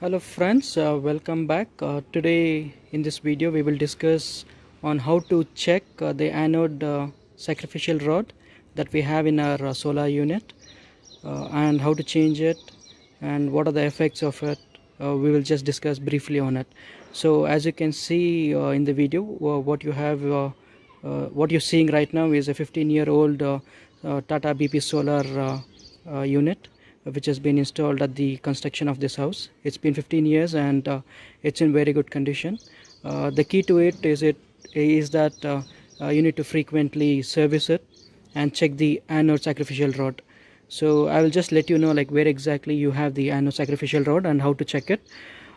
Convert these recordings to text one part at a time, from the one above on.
hello friends. Uh, welcome back. Uh, today in this video we will discuss on how to check uh, the anode uh, sacrificial rod that we have in our uh, solar unit uh, and how to change it and what are the effects of it. We will just discuss briefly on it. So as you can see in the video what you have what you're seeing right now is a 15 year old Tata BP solar unit which has been installed at the construction of this house. It's been 15 years and uh, it's in very good condition. Uh, the key to it is it is that uh, uh you need to frequently service it and check the anode sacrificial rod. So I will just let you know like where exactly you have the anode sacrificial rod and how to check it.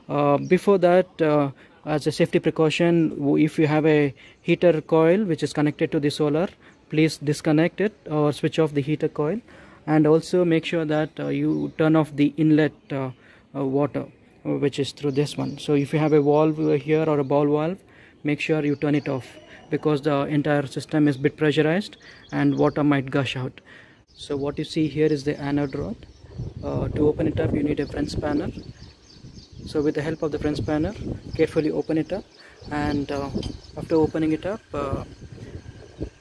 Uh, before that uh, as a safety precaution if you have a heater coil which is connected to the solar please disconnect it or switch off the heater coil and also make sure that uh, you turn off the inlet uh, uh, water which is through this one. So if you have a valve here or a ball valve make sure you turn it off because the entire system is bit pressurized and water might gush out. So what you see here is the anode rod. Uh, to open it up you need a French spanner. So with the help of the French spanner carefully open it up and uh, after opening it up uh,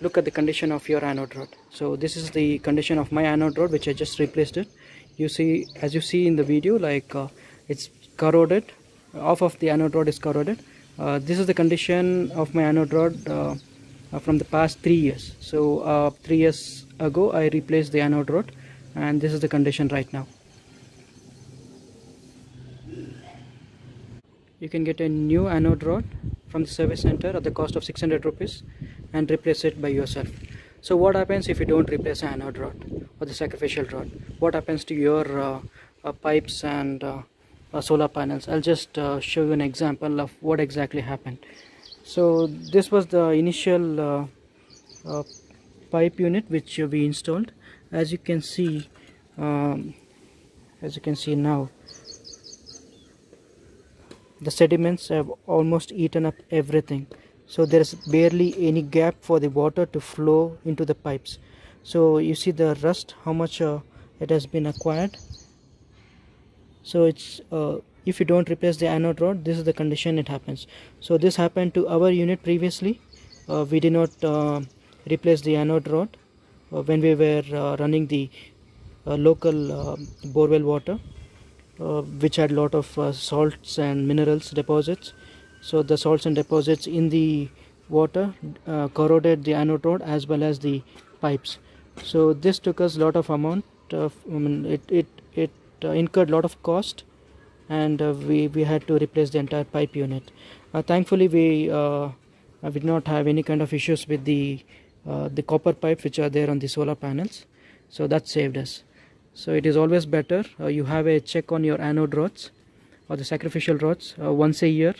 look at the condition of your anode rod. So this is the condition of my anode rod which I just replaced it. You see as you see in the video like uh, it's corroded. Off of the anode rod is corroded. Uh, this is the condition of my anode rod uh, uh from the past three years. So uh, three years ago I replaced the anode rod and this is the condition right now. You can get a new anode rod from the service center at the cost of 600 rupees and replace it by yourself. So what happens if you don't replace an anode rod or the sacrificial rod? What happens to your uh, uh, pipes and uh, uh solar panels? I'll just uh, show you an example of what exactly happened. So this was the initial pipe unit which we installed. As you can see um, as you can see now the sediments have almost eaten up everything so there is barely any gap for the water to flow into the pipes. So you see the rust how much uh, it has been acquired. So it's uh, if you don't replace the anode rod this is the condition it happens. So this happened to our unit previously. Uh, we did not uh, replace the anode rod uh, when we were uh, running the local borewell water which had lot of salts and minerals deposits so the salts and deposits in the water uh, corroded the anode rod as well as the pipes. So this took us a lot of amount of I mean, it it it uh, incurred a lot of cost and uh, we we had to replace the entire pipe unit. Uh, thankfully we uh, we did not have any kind of issues with the uh, the copper pipes which are there on the solar panels. So that saved us. So it is always better you have a check on your anode rods or the sacrificial rods once a year